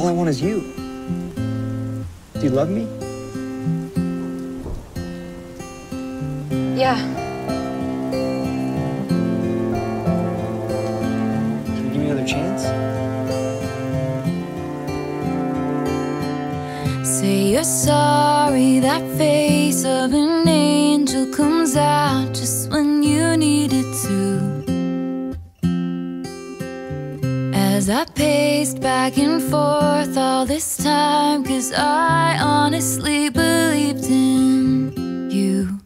All I want is you. Do you love me? Yeah. Can you give me another chance? Say you're sorry, that face As I paced back and forth all this time, cause I honestly believed in you.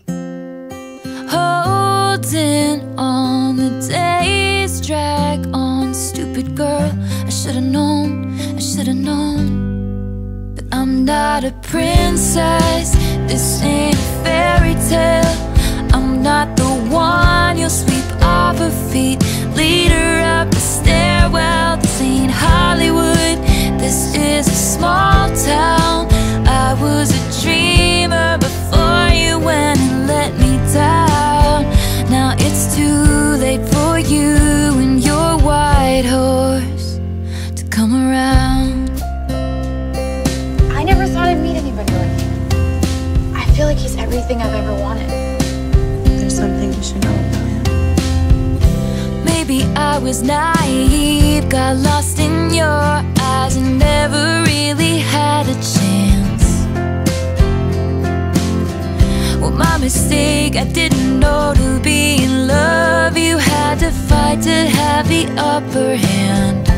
Holding on, the days drag on. Stupid girl, I should've known, I should've known. But I'm not a princess, like he's everything I've ever wanted. There's something you should know about him. Maybe I was naive, got lost in your eyes and never really had a chance. Well, my mistake, I didn't know to be in love. You had to fight to have the upper hand.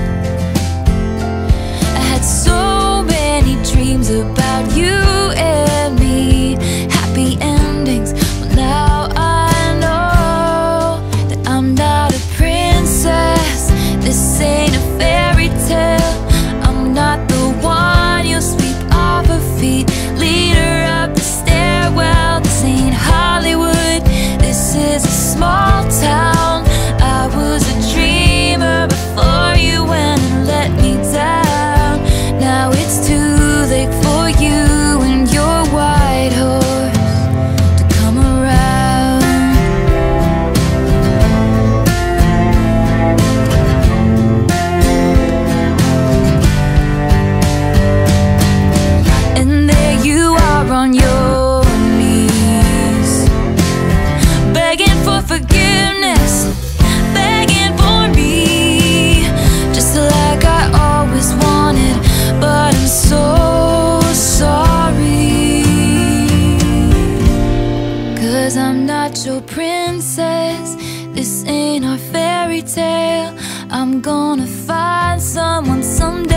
Cause I'm not your princess. This ain't our fairy tale. I'm gonna find someone someday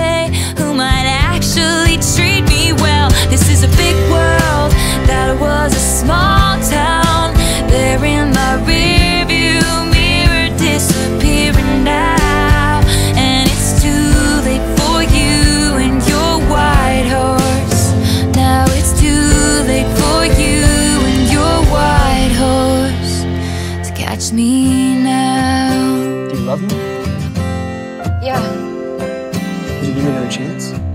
another chance?